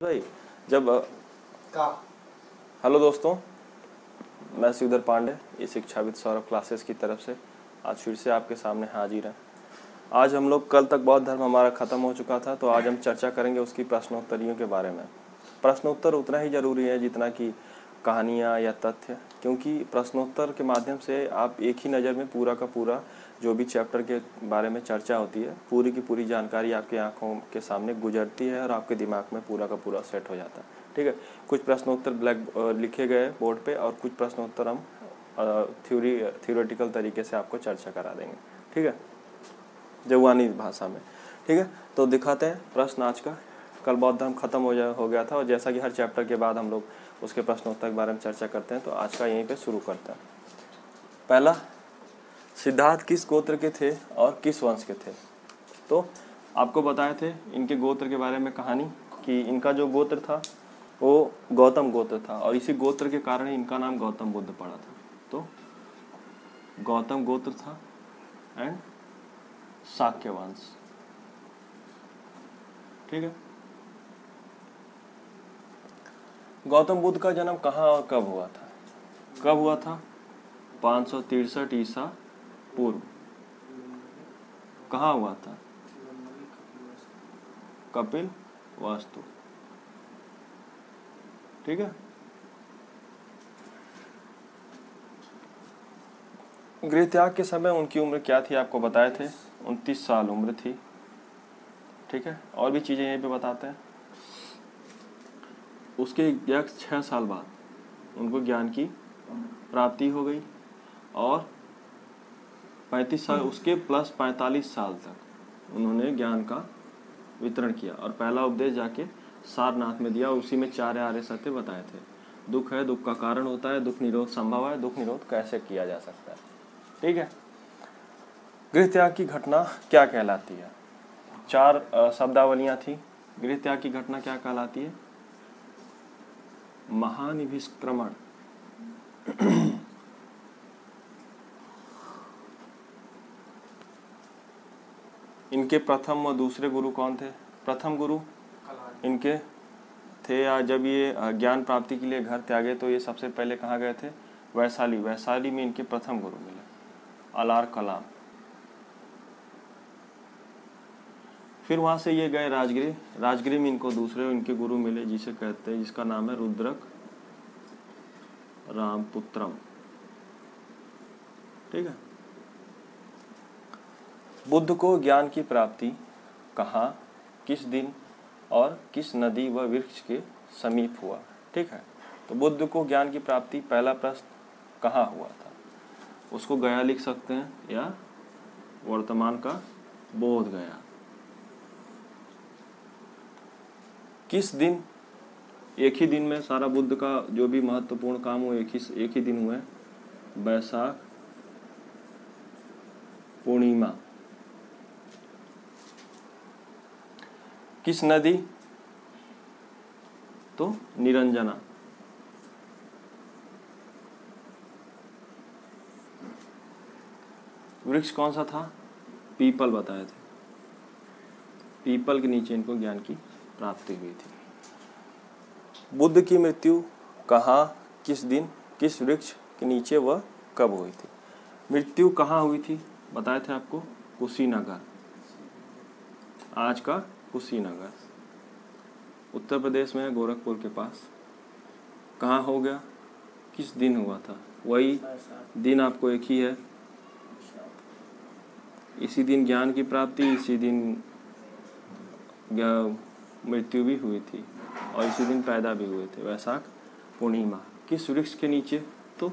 भाई जब का? हेलो दोस्तों मैं श्रीधर पांडे ये शिक्षाविद सौरभ क्लासेस की तरफ़ से आज फिर से आपके सामने हाजिर हैं। आज हम लोग कल तक बौद्ध धर्म हमारा ख़त्म हो चुका था तो आज हम चर्चा करेंगे उसकी प्रश्नोत्तरियों के बारे में। प्रश्नोत्तर उतना ही ज़रूरी है जितना कि कहानियाँ या तथ्य क्योंकि प्रश्नोत्तर के माध्यम से आप एक ही नज़र में पूरा का पूरा जो भी चैप्टर के बारे में चर्चा होती है, पूरी की पूरी जानकारी आपकी आँखों के सामने गुजरती है और आपके दिमाग में पूरा का पूरा सेट हो जाता है। ठीक है? कुछ प्रश्नोत्तर ब्लैक लिखे गए बोर्ड पे और कुछ प्रश्नोत्तर हम थ्योरी थ्योरेटिकल तरीके से आपको चर्चा करा देंगे। ठीक है? जवानी भाषा में। ठीक है? तो दिखाते हैं प्रश्न आज का। कल बौद्ध धर्म खत्म हो जा, हो गया था और जैसा कि हर चैप्टर के बाद हम लोग उसके प्रश्नोत्तर के बारे में चर्चा करते हैं तो आज का यहीं पे शुरू करते हैं। पहला सिद्धार्थ किस गोत्र के थे और किस वंश के थे? तो आपको बताए थे इनके गोत्र के बारे में कहानी कि इनका जो गोत्र था, वो गौतम गोत्र था और इसी गोत्र के कारण इनका नाम गौतम बुद्ध पड़ा था। तो गौतम गोत्र था एंड शाक्य वंश ठीक है? गौतम बुद्ध का जन्म कहाँ और कब हुआ था? कब हुआ था? पाँच सौ तिरसठ ईसा पूर्व। कहाँ हुआ था? कपिल वास्तु। ठीक है? गृह त्याग के समय उनकी उम्र क्या थी, आपको बताए थे? उनतीस साल उम्र थी। ठीक है? और भी चीज़ें यहीं पे बताते हैं। उसके एग्जैक्ट छः साल बाद उनको ज्ञान की प्राप्ति हो गई और पैंतीस साल उसके प्लस पैंतालीस साल तक उन्होंने ज्ञान का वितरण किया और पहला उपदेश जाके सारनाथ में दिया उसी में चार आर्य सत्य बताए थे। दुख है दुख का कारण होता है दुख निरोध संभव है दुख निरोध कैसे किया जा सकता है? ठीक है? गृह त्याग की घटना क्या कहलाती है? चार शब्दावलियाँ थी। गृह त्याग की घटना क्या कहलाती है? महानिभिष्क्रमण। इनके प्रथम और दूसरे गुरु कौन थे? प्रथम गुरु? इनके थे या जब ये ज्ञान प्राप्ति के लिए घर त्यागे तो ये सबसे पहले कहाँ गए थे? वैशाली। वैशाली में इनके प्रथम गुरु मिले। अलार कलाम। फिर वहाँ से ये गए राजगिरी। राजगिरी में इनको दूसरे इनके गुरु मिले, जिसे कहते हैं, जिसका नाम है रुद्रक रामपुत्रम। ठीक है? बुद्ध को ज्ञान की प्राप्ति, कहाँ, किस दिन और किस नदी व वृक्ष के समीप हुआ? ठीक है? तो बुद्ध को ज्ञान की प्राप्ति पहला प्रश्न कहाँ हुआ था? उसको गया लिख सकते हैं या वर्तमान का बोध गया। किस दिन? एक ही दिन में सारा बुद्ध का जो भी महत्वपूर्ण काम हो एक ही एक ही दिन हुआ है बैसाख पूर्णिमा। किस नदी? तो निरंजना। वृक्ष कौन सा था? पीपल बताए थे। पीपल के नीचे इनको ज्ञान की प्राप्ति हुई थी। बुद्ध की मृत्यु कहाँ, किस दिन, किस वृक्ष के नीचे वह कब हुई थी? मृत्यु कहाँ हुई थी? बताए थे आपको, कुशीनगर। आज का कुशीनगर। उत्तर प्रदेश में गोरखपुर के पास। कहाँ हो गया? किस दिन हुआ था? वही दिन आपको एक ही है। इसी दिन ज्ञान की प्राप्ति, इसी दिन मृत्यु भी हुई थी और इसी दिन पैदा भी हुए थे वैशाख पूर्णिमा। किस वृक्ष के नीचे? तो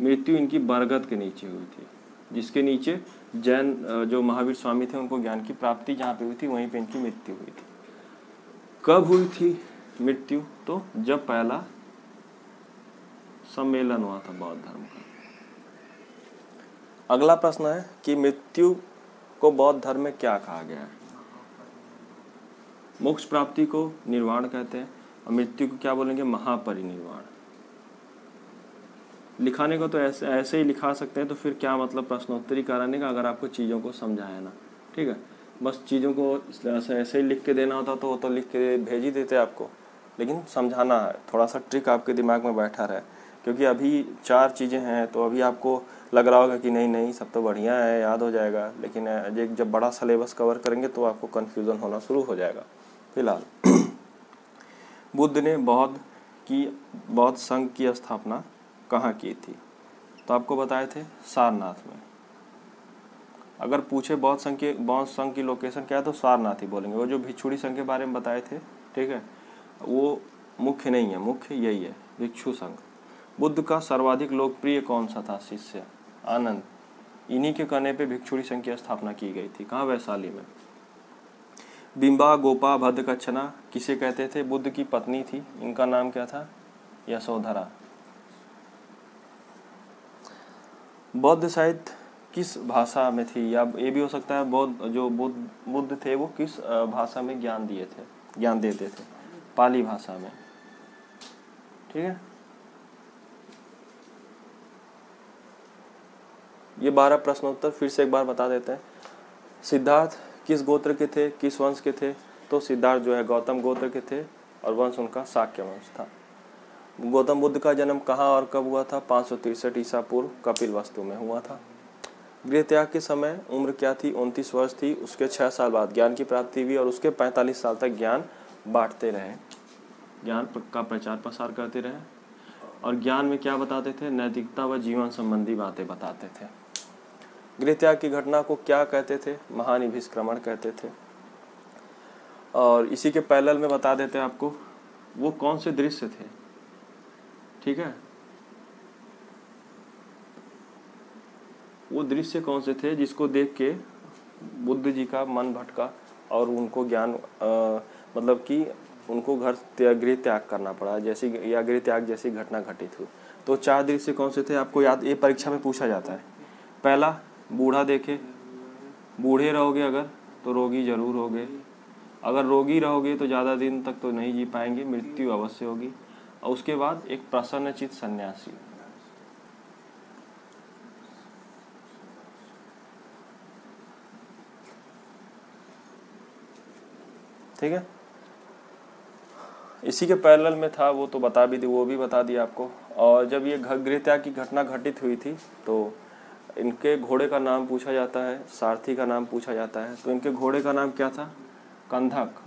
मृत्यु इनकी बरगद के नीचे हुई थी। जिसके नीचे जैन जो महावीर स्वामी थे, उनको ज्ञान की प्राप्ति जहाँ पे हुई थी, वहीं पे इनकी मृत्यु हुई थी। कब हुई थी मृत्यु? तो जब पहला सम्मेलन हुआ था बौद्ध धर्म का। अगला प्रश्न है कि मृत्यु को बौद्ध धर्म में क्या कहा गया है? मोक्ष प्राप्ति को निर्वाण कहते हैं, और मृत्यु को क्या बोलेंगे? महापरिनिर्वाण। लिखाने को तो ऐसे ऐसे ही लिखा सकते हैं तो फिर क्या मतलब प्रश्नोत्तरी कराने का अगर आपको चीज़ों को समझाया ना? ठीक है? बस चीज़ों को ऐसे ऐसे ही लिख के देना होता तो वो तो लिख के भेज ही देते आपको। लेकिन समझाना है थोड़ा सा ट्रिक आपके दिमाग में बैठा रहे। क्योंकि अभी चार चीज़ें हैं तो अभी आपको लग रहा होगा कि नहीं नहीं, सब तो बढ़िया है, याद हो जाएगा। लेकिन एक जब बड़ा सलेबस कवर करेंगे तो आपको कन्फ्यूज़न होना शुरू हो जाएगा। फ़िलहाल, बुद्ध ने बौद्ध की, बौद्ध संघ की स्थापना कहाँ की थी? तो आपको बताए थे सारनाथ में। अगर पूछे बौद्ध संघ के बौद्ध संघ की लोकेशन क्या है तो सारनाथ ही बोलेंगे। वो जो भिक्षुड़ी संघ के बारे में बताए थे, ठीक है, वो मुख्य नहीं है, मुख्य यही है, भिक्षु संघ। बुद्ध का सर्वाधिक लोकप्रिय कौन सा था? शिष्य, आनंद। इन्हीं के कहने पे भिक्षुड़ी संघ की स्थापना की गई थी। कहाँ? वैशाली में। बिंबा, गोपा भद्र किसे कहते थे? बुद्ध की पत्नी थी। इनका नाम क्या था? यशोधरा। बौद्ध साहित्य किस भाषा में थी? या ये भी हो सकता है बौद्ध, जो बुद्ध बुद्ध थे, वो किस भाषा में ज्ञान दिए थे? ज्ञान देते थे। पाली भाषा में। ठीक है? ये बारह प्रश्नोत्तर फिर से एक बार बता देते हैं। सिद्धार्थ किस गोत्र के थे? किस वंश के थे? तो सिद्धार्थ जो है गौतम गोत्र के थे और वंश उनका साक्य वंश था। गौतम बुद्ध का जन्म कहाँ और कब हुआ था? पाँच सौ तिरसठ ईसा पूर्व कपिल वस्तु में हुआ था। गृह त्याग के समय उम्र क्या थी? उनतीस वर्ष थी। उसके छः साल बाद ज्ञान की प्राप्ति हुई और उसके पैंतालीस साल तक ज्ञान बांटते रहे। ज्ञान का प्रचार प्रसार करते रहे। और ज्ञान में क्या बताते थे? नैतिकता व जीवन संबंधी बातें बताते थे। गृह त्याग की घटना को क्या कहते थे? महान अभिष्क्रमण कहते थे। और इसी के पैलल में बता देते हैं आपको, वो कौन से दृश्य थे? ठीक है? वो दृश्य कौन से थे जिसको देख के बुद्ध जी का मन भटका और उनको ज्ञान मतलब कि उनको घर गृह त्याग करना पड़ा, जैसी या गृह त्याग जैसी घटना घटित हुई तो चार दृश्य कौन से थे? आपको याद, ये परीक्षा में पूछा जाता है। पहला, बूढ़ा देखे। बूढ़े रहोगे अगर तो रोगी ज़रूर होगे। अगर रोगी रहोगे तो ज़्यादा दिन तक तो नहीं जी पाएँगे, मृत्यु अवश्य होगी। और उसके बाद एक प्रसन्नचित सन्यासी। ठीक है? इसी के पैरेलल में था, वो तो बता भी दी, वो भी बता दिया आपको। और जब ये गृह त्याग की घटना घटित हुई थी तो इनके घोड़े का नाम पूछा जाता है, सारथी का नाम पूछा जाता है। तो इनके घोड़े का नाम क्या था? कंधक।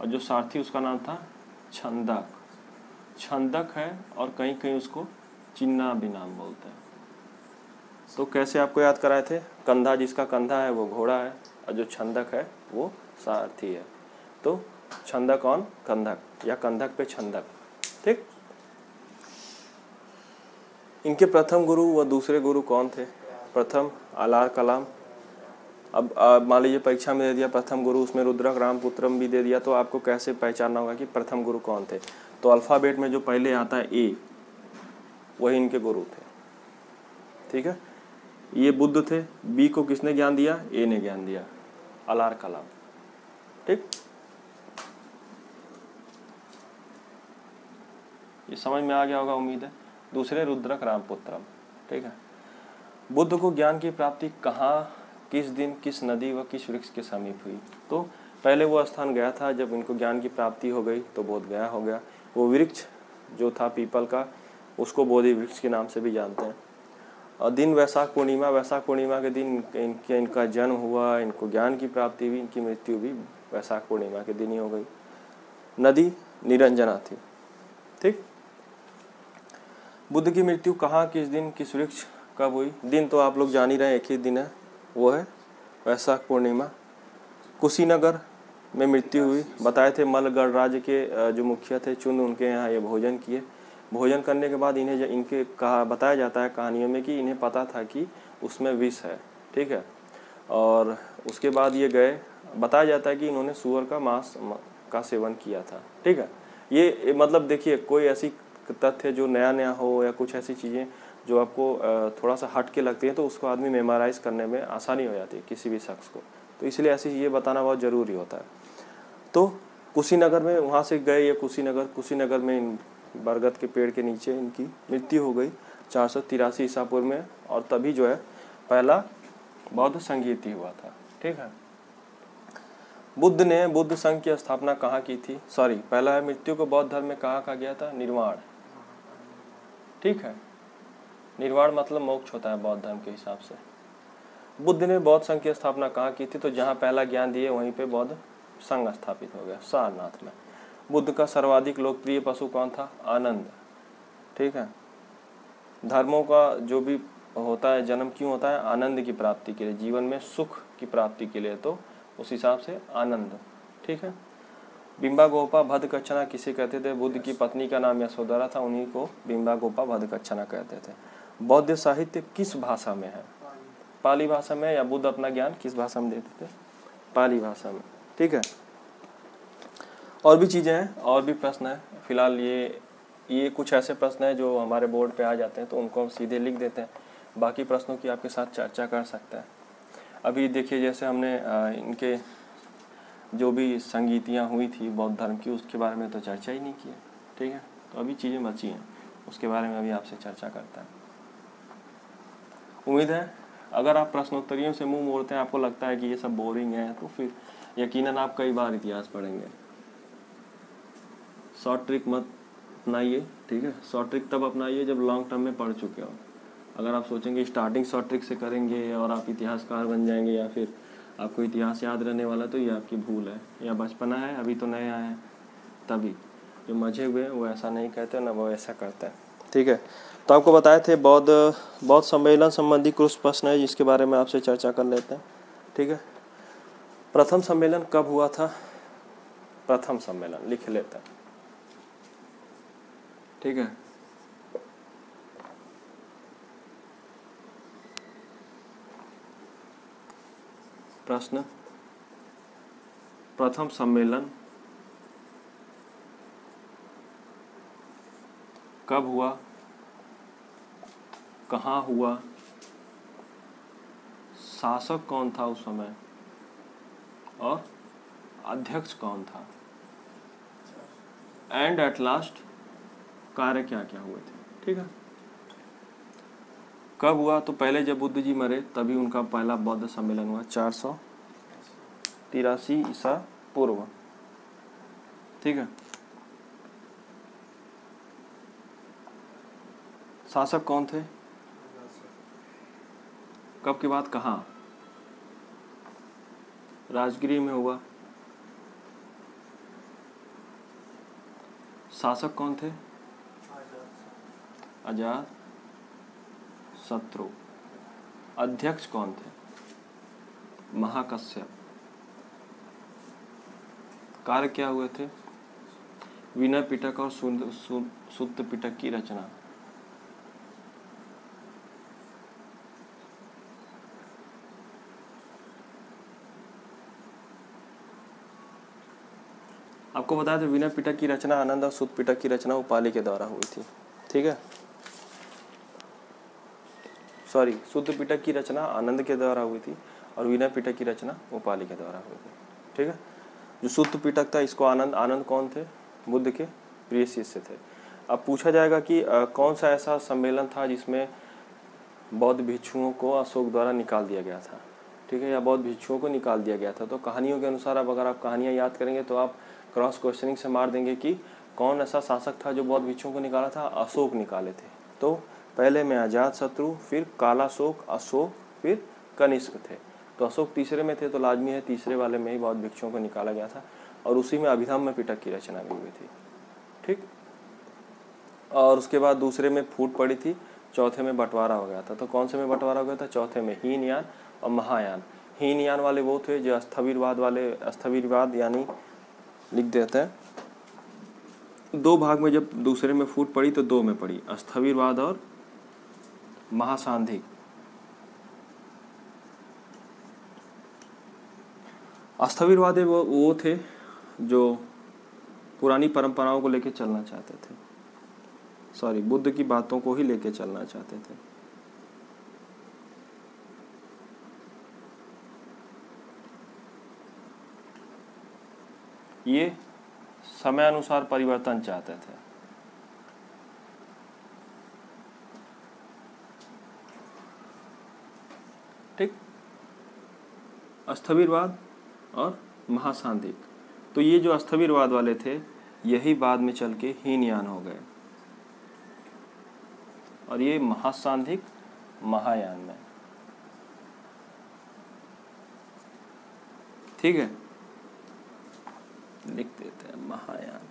और जो सारथी, उसका नाम था? छंदक। छंदक है और कहीं कहीं उसको चिन्ना भी नाम बोलते हैं। तो कैसे आपको याद कराए थे? कंधा जिसका कंधा है, वो घोड़ा है और जो छंदक है, वो सारथी है। तो छंदक ऑन कंधक, या कंधक पे छंदक। ठीक? इनके प्रथम गुरु व दूसरे गुरु कौन थे? प्रथम आलार कलाम अब मान लीजिए परीक्षा में दे दिया प्रथम गुरु, उसमें रुद्रक, राम पुत्रम भी दे दिया तो आपको कैसे पहचानना होगा कि प्रथम गुरु कौन थे? तो अल्फ़ाबेट में जो पहले आता है ए वही इनके गुरु थे। ठीक है? ये बुद्ध थे बी को किसने ज्ञान दिया? ए ने ज्ञान दिया। अलार कलाम। ठीक? ये समझ में आ गया होगा, उम्मीद है? दूसरे रुद्रक रामपुत्रम ठीक है? बुद्ध को ज्ञान की प्राप्ति कहाँ किस दिन, किस नदी व किस वृक्ष के समीप हुई। तो पहले वो स्थान गया था, जब इनको ज्ञान की प्राप्ति हो गई तो बोध गया हो गया। वो वृक्ष जो था पीपल का, उसको बोधि वृक्ष के नाम से भी जानते हैं। और दिन वैशाख पूर्णिमा वैशाख पूर्णिमा के दिन इनके, इनका जन्म हुआ, इनको ज्ञान की प्राप्ति हुई, इनकी मृत्यु भी वैशाख पूर्णिमा के दिन ही हो गई। नदी निरंजना थी। ठीक? बुद्ध की मृत्यु कहाँ, किस दिन, किस वृक्ष कब हुई? दिन तो आप लोग जान ही रहे एक ही दिन है। वो है वैशाख पूर्णिमा। कुशीनगर में मृत्यु हुई। बताए थे मलगढ़ राज्य के जो मुखिया थे, चुन उनके यहाँ ये भोजन किए। भोजन करने के बाद इन्हें इनके कहा, बताया जाता है कहानियों में कि इन्हें पता था कि उसमें विष है, ठीक है? और उसके बाद ये गए। बताया जाता है कि इन्होंने सुअर का मांस का सेवन किया था, ठीक है? ये मतलब देखिए, कोई ऐसी तथ्य जो नया नया हो या कुछ ऐसी चीज़ें जो आपको थोड़ा सा हट के लगती है तो उसको आदमी मेमोराइज करने में आसानी हो जाती है किसी भी शख्स को। तो इसलिए ऐसी ये बताना बहुत ज़रूरी होता है। तो कुशीनगर में, वहाँ से गए ये कुशीनगर कुशीनगर में इन बरगद के पेड़ के नीचे इनकी मृत्यु हो गई, चार सौ तिरासी ईसापुर में, और तभी जो है, पहला बौद्ध संगीति हुआ था, ठीक है? बुद्ध ने बुद्ध संघ की स्थापना कहाँ की थी? सॉरी, पहला है मृत्यु को बौद्ध धर्म में कहाँ कहा गया था? निर्वाण। ठीक है? निर्वाण मतलब मोक्ष होता है बौद्ध धर्म के हिसाब से। बुद्ध ने बौद्ध संघ की स्थापना कहाँ की थी? तो जहाँ पहला ज्ञान दिए, वहीं पे बौद्ध संघ स्थापित हो गया, सारनाथ में। बुद्ध का सर्वाधिक लोकप्रिय पशु कौन था? आनंद। ठीक है? धर्मों का जो भी होता है, जन्म क्यों होता है? आनंद की प्राप्ति के लिए, जीवन में सुख की प्राप्ति के लिए। तो उस हिसाब से आनंद। ठीक है? बिंबा गोपा भद किसे कहते थे? बुद्ध की पत्नी का नाम यशोधरा था, उन्हीं को बिंबा गोपा भद कहते थे। बौद्ध साहित्य किस भाषा में है? पाली भाषा में या बुद्ध अपना ज्ञान किस भाषा में देते थे पाली भाषा में। ठीक है? और भी चीज़ें हैं, और भी प्रश्न है। फ़िलहाल ये ये कुछ ऐसे प्रश्न हैं जो हमारे बोर्ड पे आ जाते हैं तो उनको हम सीधे लिख देते हैं। बाकी प्रश्नों की आपके साथ चर्चा कर सकते हैं। अभी देखिए, जैसे हमने इनके जो भी संगीतियाँ हुई थी बौद्ध धर्म की, उसके बारे में तो चर्चा ही नहीं की ठीक है? तो अभी चीज़ें बची हैं। उसके बारे में अभी आपसे चर्चा करता है। उम्मीद है। अगर आप प्रश्नोत्तरियों से मुँह मोड़ते हैं, आपको लगता है कि ये सब बोरिंग है तो फिर यकीनन आप कई बार इतिहास पढ़ेंगे। शॉर्ट ट्रिक मत अपनाइए, ठीक है? शॉर्ट ट्रिक तब अपनाइए जब लॉन्ग टर्म में पढ़ चुके हो। अगर आप सोचेंगे स्टार्टिंग शॉर्ट ट्रिक से करेंगे और आप इतिहासकार बन जाएँगे या फिर आपको इतिहास याद रहने वाला तो ये आपकी भूल है। या बचपना है, अभी तो नया हैं, तभी। जो मज़े हुए हैं, वो ऐसा नहीं कहते, ना वो ऐसा करते हैं। ठीक है। तो आपको बताए थे बौद्ध बौद्ध सम्मेलन संबंधी कुछ प्रश्न है जिसके बारे में आपसे चर्चा कर लेते हैं। ठीक है? प्रथम सम्मेलन कब हुआ था? प्रथम सम्मेलन, लिख लेते हैं। ठीक है? प्रश्न? प्रथम सम्मेलन कब हुआ? कहाँ हुआ? शासक कौन था उस समय? और अध्यक्ष कौन था? एंड एट लास्ट कार्य क्या क्या हुए थे? ठीक है? कब हुआ? तो पहले जब बुद्ध जी मरे, तभी उनका पहला बौद्ध सम्मेलन हुआ, चार सौ तिरासी ईसा पूर्व। ठीक है? शासक कौन थे? कब के बाद कहा? राजगिरी में हुआ। शासक कौन थे? अजात शत्रु। अध्यक्ष कौन थे? महाकश्यप। कार्य क्या हुए थे? विनय पिटक और सुत्त पिटक की रचना। आपको बताया था विनय पिटक की रचना आनंद और सुत पिटक की रचना उपाली के द्वारा हुई थी। ठीक है? सॉरी शुद्ध पिटक की रचना आनंद के द्वारा हुई थी और विनय पिटक की रचना उपाली के द्वारा हुई थी। ठीक है? जो शुद्ध पिटक था इसको आनंद आनंद कौन थे? बुद्ध के प्रिय शिष्य थे। अब पूछा जाएगा कि आ, कौन सा ऐसा सम्मेलन था जिसमें बौद्ध भिक्षुओं को अशोक द्वारा निकाल दिया गया था? ठीक है? या बौद्ध भिक्षुओं को निकाल दिया गया था? तो कहानियों के अनुसार अब अगर आप कहानियाँ याद करेंगे तो आप क्रॉस क्वेश्चनिंग से मार देंगे कि कौन ऐसा शासक था जो बहुत भिक्षुओं को निकाला था? अशोक निकाले थे। तो पहले में आज़ाद शत्रु, फिर काला शोक, अशोक, फिर कनिष्क थे। तो अशोक तीसरे में थे तो लाजमी है, तीसरे वाले में ही बहुत भिक्षुओं को निकाला गया था और उसी में अभिधम में पिटक की रचना भी हुई थी। ठीक? और उसके बाद दूसरे में फूट पड़ी थी, चौथे में बंटवारा हो गया था। तो कौन से में बंटवारा हो गया था? चौथे में हीनयान और महायान। हीनयान वाले वो थे जो स्थवीरवाद वाले स्थवीरवाद यानी लिख देते हैं। दो भाग में जब दूसरे में फूट पड़ी तो दो में पड़ी स्थवीरवाद और महासांधिक अस्थविरवादी वो वो थे जो पुरानी परंपराओं को लेकर चलना चाहते थे। सॉरी बुद्ध की बातों को ही लेकर चलना चाहते थे। ये समय अनुसार परिवर्तन चाहते थे। ठीक? स्थविरवाद और महासांधिक। तो ये जो स्थविरवाद वाले थे, यही बाद में चल के हीनयान हो गए। और ये महासांधिक, महायान में। ठीक है? लिख देते हैं, महायान।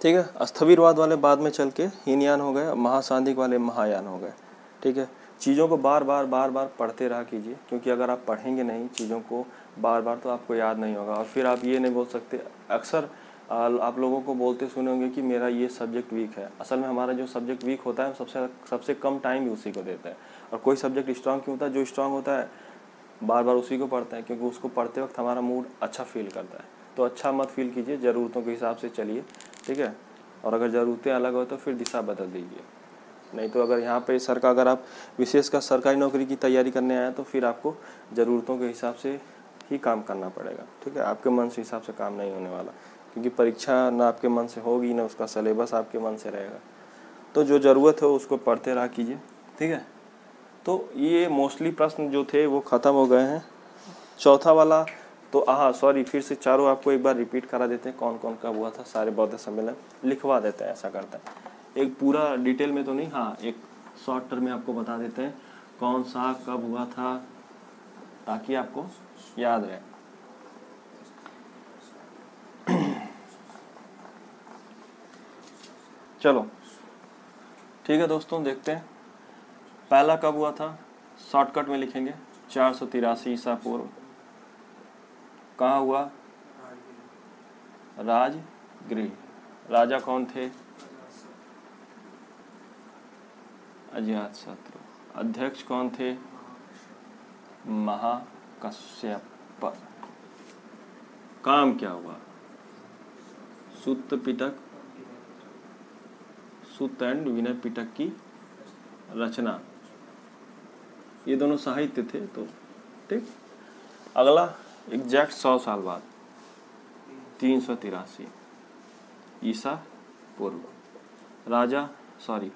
ठीक है स्थविरवाद वाले बाद में चल के हीनयान हो गए, महासांधिक वाले महायान हो गए। ठीक है, चीज़ों को बार बार बार बार पढ़ते रहा कीजिए, क्योंकि अगर आप पढ़ेंगे नहीं चीज़ों को, बार बार तो आपको याद नहीं होगा। और फिर आप ये नहीं बोल सकते, अक्सर आप लोगों को बोलते सुने होंगे कि मेरा ये सब्जेक्ट वीक है। असल में हमारा जो सब्जेक्ट वीक होता है सबसे सबसे कम टाइम भी उसी को देता है। और कोई सब्जेक्ट स्ट्रांग क्यों होता है? जो स्ट्रांग होता है बार बार उसी को पढ़ते हैं, क्योंकि उसको पढ़ते वक्त हमारा मूड अच्छा फील करता है। तो अच्छा मत फील कीजिए, ज़रूरतों के हिसाब से चलिए, ठीक है? और अगर ज़रूरतें अलग हो तो फिर दिशा बदल दीजिए। नहीं तो अगर यहाँ पे सर का, अगर आप विशेषकर सरकारी नौकरी की तैयारी करने आए तो फिर आपको ज़रूरतों के हिसाब से ही काम करना पड़ेगा, ठीक है? आपके मन से हिसाब से काम नहीं होने वाला, क्योंकि परीक्षा ना आपके मन से होगी, ना उसका सिलेबस आपके मन से रहेगा। तो जो ज़रूरत हो उसको पढ़ते रहा कीजिए, ठीक है? तो ये मोस्टली प्रश्न जो थे वो ख़त्म हो गए हैं। चौथा वाला तो हाँ सॉरी फिर से चारों आपको एक बार रिपीट करा देते हैं कौन कौन का हुआ था, सारे बौद्ध सम्मेलन। लिखवा देते हैं, ऐसा करते हैं। एक पूरा डिटेल में तो नहीं हाँ एक शॉर्ट टर्म में आपको बता देते हैं कौन सा कब हुआ था, ताकि आपको याद रहे। चलो, ठीक है दोस्तों, देखते हैं। पहला कब हुआ था? शॉर्टकट में लिखेंगे। चार सौ तिरासी ईसा पूर्व। कहाँ हुआ? राजगृह। राजा कौन थे? अजात शत्रु अध्यक्ष कौन थे? महाकश्यप। काम क्या हुआ? सुत पिटक। सुत एंड विनय पिटक की रचना। ये दोनों साहित्य थे तो ठीक। अगला, एग्जैक्ट सौ साल बाद, तीन सौ तिरासी, ईसा पूर्व। राजा, सॉरी,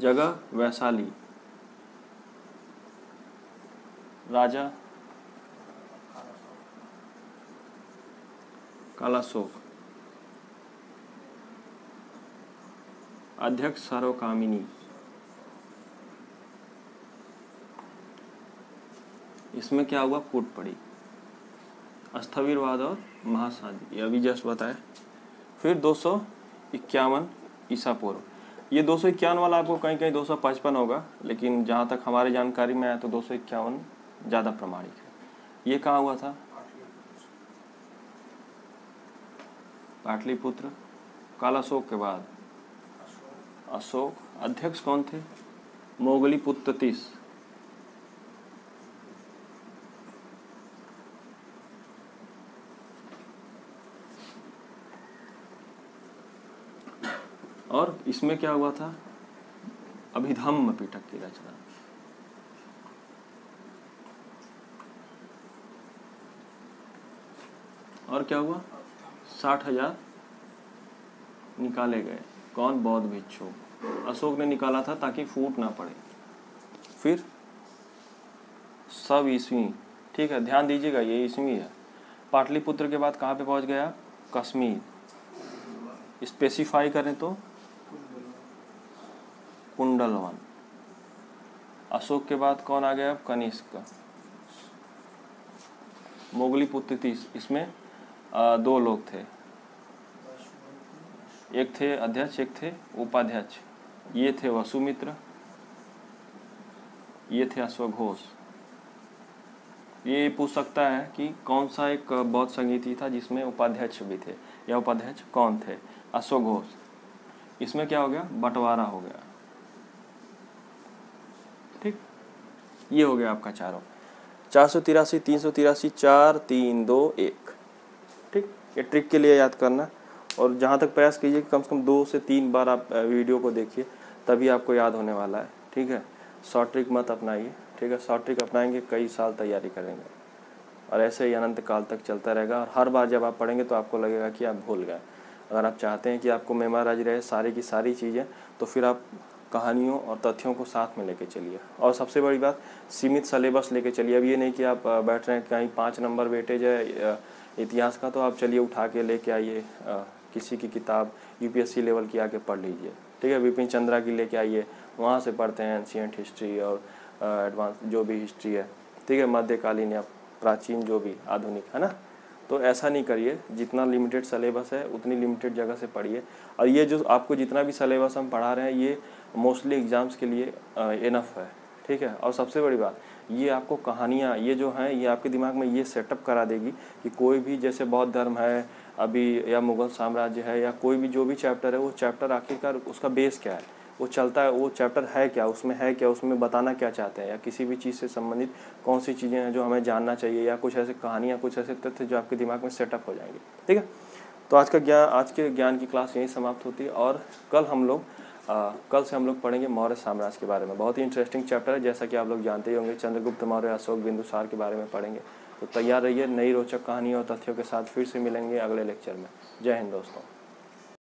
जगह वैशाली। राजा, कालाशोक। अध्यक्ष सर्वकामिनी इसमें क्या हुआ? फूट पड़ी। स्थविरवाद और महासादी ये अभी जस्ट बताया। फिर दो सौ इक्यावन ईसा पूर्व। ये दो सौ इक्यावन वाला आपको कहीं कहीं दो सौ पचपन होगा, लेकिन जहाँ तक हमारी जानकारी में आया तो दो सौ इक्यावन ज़्यादा प्रमाणिक है। ये कहाँ हुआ था? पाटलिपुत्र। कालाशोक के बाद। अशोक। अध्यक्ष कौन थे? मोगली पुत्र तीस और इसमें क्या हुआ था? अभिधम्म पीठक की रचना। और क्या हुआ? साठ हज़ार निकाले गए। कौन? बौद्ध भिक्षु। अशोक ने निकाला था ताकि फूट ना पड़े। फिर सब ईस्वी, ठीक है, ध्यान दीजिएगा, ये ईस्वी है। पाटलिपुत्र के बाद कहाँ पे पहुँच गया? कश्मीर। स्पेसिफाई करें तो कुंडलवन। अशोक के बाद कौन आ गया अब? कनिष्क। मोगली पुत्र तीस इसमें दो लोग थे। एक थे अध्यक्ष, एक थे उपाध्यक्ष। ये थे वसुमित्र, ये थे अश्वघोष। ये पूछ सकता है कि कौन सा एक बौद्ध संगीति था जिसमें उपाध्यक्ष भी थे? या उपाध्यक्ष कौन थे? अश्वघोष। इसमें क्या हो गया? बंटवारा हो गया। ये हो गया आपका चारों। चार सौ तिरासी, तीन सौ तिरासी, चार, तीन, दो, एक। ठीक? ये ट्रिक के लिए याद करना। और जहाँ तक प्रयास कीजिए कम से कम दो से तीन बार आप वीडियो को देखिए, तभी आपको याद होने वाला है। ठीक है? शॉर्ट ट्रिक मत अपनाइए। ठीक है? शॉर्ट ट्रिक अपनाएँगे, कई साल तैयारी करेंगे। और ऐसे ही अनंत काल तक चलता रहेगा। और हर बार जब आप पढ़ेंगे तो आपको लगेगा कि आप भूल गए। अगर आप चाहते हैं कि आपको मेमोराइज रहे सारी की सारी चीज़ें तो फिर आप कहानियों और तथ्यों को साथ में लेके चलिए। और सबसे बड़ी बात, सीमित सलेबस लेके चलिए। अब ये नहीं कि आप बैठ रहे हैं, कहीं पाँच नंबर वेटेज है इतिहास का तो आप चलिए, उठा के लेके आइए किसी की किताब यूपीएससी लेवल की आके पढ़ लीजिए। ठीक है, विपिन चंद्रा की लेके आइए, वहाँ से पढ़ते हैं एंशियंट हिस्ट्री और एडवांस जो भी हिस्ट्री है। ठीक है, मध्यकालीन या प्राचीन जो भी आधुनिक, है ना? तो ऐसा नहीं करिए, जितना लिमिटेड सलेबस है, उतनी लिमिटेड जगह से पढ़िए। और ये जो आपको जितना भी सलेबस हम पढ़ा रहे हैं, ये मोस्टली एग्ज़ाम्स के लिए इनफ है, ठीक है? और सबसे बड़ी बात, ये आपको कहानियाँ, ये जो हैं, ये आपके दिमाग में ये सेटअप करा देगी कि कोई भी जैसे बौद्ध धर्म है, अभी या मुग़ल साम्राज्य है, या कोई भी जो भी चैप्टर है, वो चैप्टर आखिरकार उसका बेस क्या है? वो चलता है, वो चैप्टर है क्या? उसमें है क्या? उसमें बताना क्या चाहते हैं? या किसी भी चीज़ से संबंधित कौन सी चीज़ें हैं जो हमें जानना चाहिए, या कुछ ऐसे कहानियाँ, कुछ ऐसे तथ्य जो आपके दिमाग में सेटअप हो जाएँगे, ठीक है? तो आज का ज्ञान आज के ज्ञान की क्लास यहीं समाप्त होती है और कल हम लोग आ, कल से हम लोग पढ़ेंगे मौर्य साम्राज्य के बारे में। बहुत ही इंटरेस्टिंग चैप्टर है जैसा कि आप लोग जानते ही होंगे चंद्रगुप्त मौर्य अशोक बिंदुसार के बारे में पढ़ेंगे। तो तैयार रहिए नई रोचक कहानियों और तथ्यों के साथ फिर से मिलेंगे अगले लेक्चर में। जय हिंद दोस्तों।